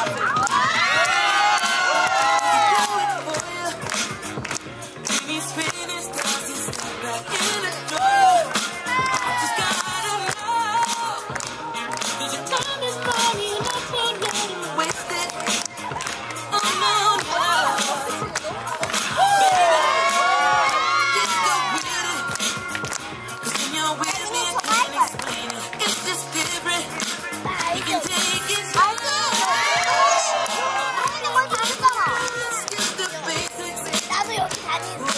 Stop it. 看你。